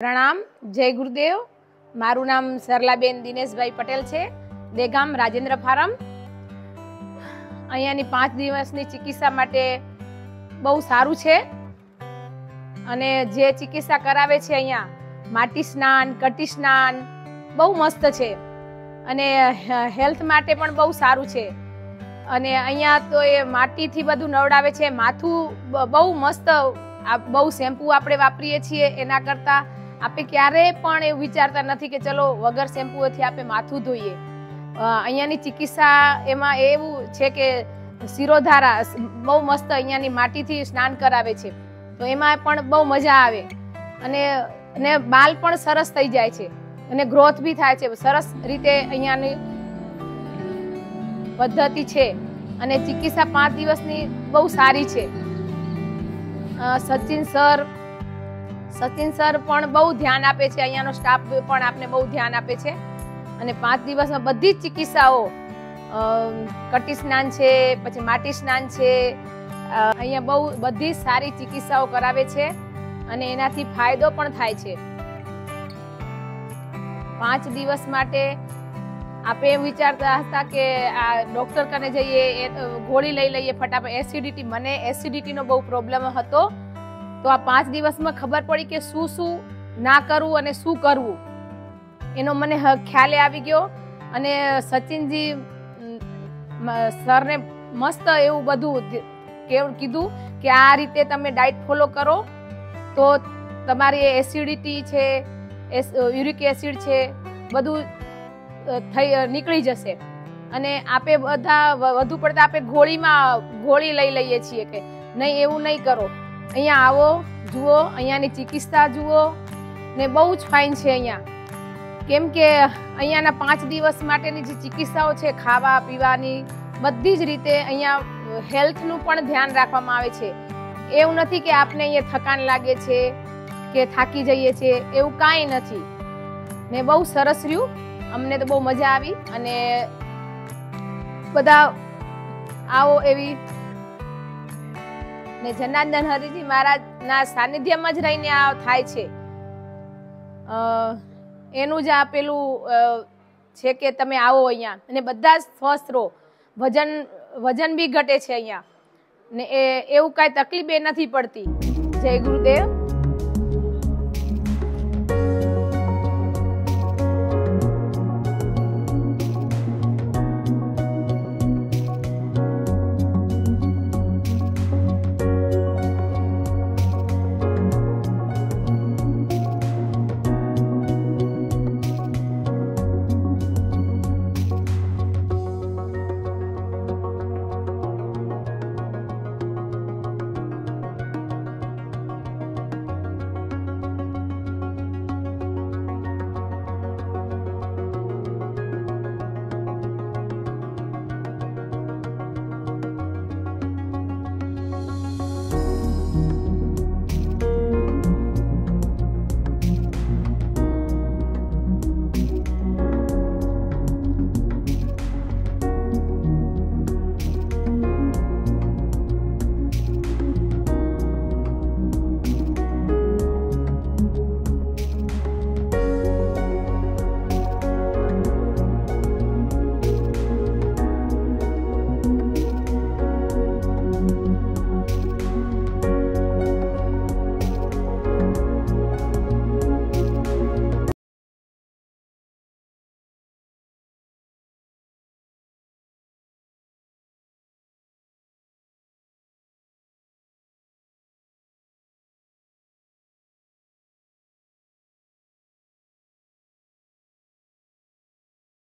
પ્રણામ, જય ગુરુદેવ. મારું નામ સરલાબેન દિનેશભાઈ પટેલ છે. દેગામ રાજેન્દ્ર ફાર્મ. અહીંયાની પાંચ દિવસની ચિકિત્સા માટે બહુ સારું છે. અને જે ચિકિત્સા કરાવે છે અહીંયા, માટી સ્નાન, કટી સ્નાન, બહુ મસ્ત છે. અને હેલ્થ માટે પણ બહુ સારું છે. અને અહીંયા તો એ માટીથી બધું નવડાવે છે. માથું બહુ મસ્ત બહુ શેમ્પુ આપણે વાપરીએ છીએ એના કરતાં. આપણે ક્યારેય પણ એવું વિચારતા નથી કે ચલો, વગર શેમ્પૂથી આપણે માથું ધોઈએ. અહીંયાની ચિકિત્સા એમાં એવું છે કે શિરોધારા બહુ મસ્ત અહીંયાની માટીથી સ્નાન કરાવે છે. તો એમાં પણ બહુ મજા આવે. અને અને બાલ પણ સરસ થઈ જાય છે. અને ગ્રોથ બી થાય છે. સરસ રીતે અહીંયાની પદ્ધતિ છે. અને ચિકિત્સા પાંચ દિવસની બહુ સારી છે. સચિન સર સચિન સર પણ બહુ ધ્યાન આપે છે. અહીંયાનો સ્ટાફ પણ આપને બહુ ધ્યાન આપે છે. અને પાંચ દિવસમાં બધી જ ચિકિત્સાઓ કટી સ્નાન છે, પછી માટી સ્નાન છે. અહીંયા બહુ બધી સારી ચિકિત્સાઓ કરાવે છે અને એનાથી ફાયદો પણ થાય છે. પાંચ દિવસ માટે આપણે એમ વિચારતા હતા કે આ ડોક્ટર કને જઈએ ગોળી લઈ લઈએ ફટાફટ. એસિડિટી મને એસિડિટીનો બહુ પ્રોબ્લેમ હતો. તો આ પાંચ દિવસમાં ખબર પડી કે શું શું ના કરવું અને શું કરવું. એનો મને ખ્યાલ આવી ગયો અને સચિનજી સરને મસ્ત એવું બધું કીધું કે આ રીતે તમે ડાયટ ફોલો કરો તો તમારી એસિડિટી છે યુરિક એસિડ છે, બધું થઈ નીકળી જશે. અને આપે બધા વધુ પડતા આપણે ગોળીમાં ગોળી લઈ લઈએ છીએ કે નહીં, એવું નહીં કરો. અહીંયા આવો, જુઓ, અહીંયાની ચિકિત્સા જુઓ, ને બહુ જ ફાઇન છે અહીંયા. કેમ કે અહીંયાના પાંચ દિવસ માટેની જે ચિકિત્સાઓ છે, ખાવા, પીવાની, બધી જ રીતે અહીંયા હેલ્થનું પણ ધ્યાન રાખવામાં આવે છે. એવું નથી કે આપને અહીંયા થકાન લાગે છે, કે થાકી જઈએ છીએ એવું કાંઈ નથી. ને બહુ સરસ રહ્યું. અમને તો બહુ મજા આવી અને બધા આવો એવી ને જનાર્દન હરિજી મહારાજના સાનિધ્યમાં જ રહીને આ થાય છે. એનું જ આ પેલું છે કે તમે આવો અહીંયા અને બધા જ સ્વસ્થ રહો. વજન વજન બી ઘટે છે અહીંયા. ને એ, એવું કાંઈ તકલીફ એ નથી પડતી. જય ગુરુદેવ.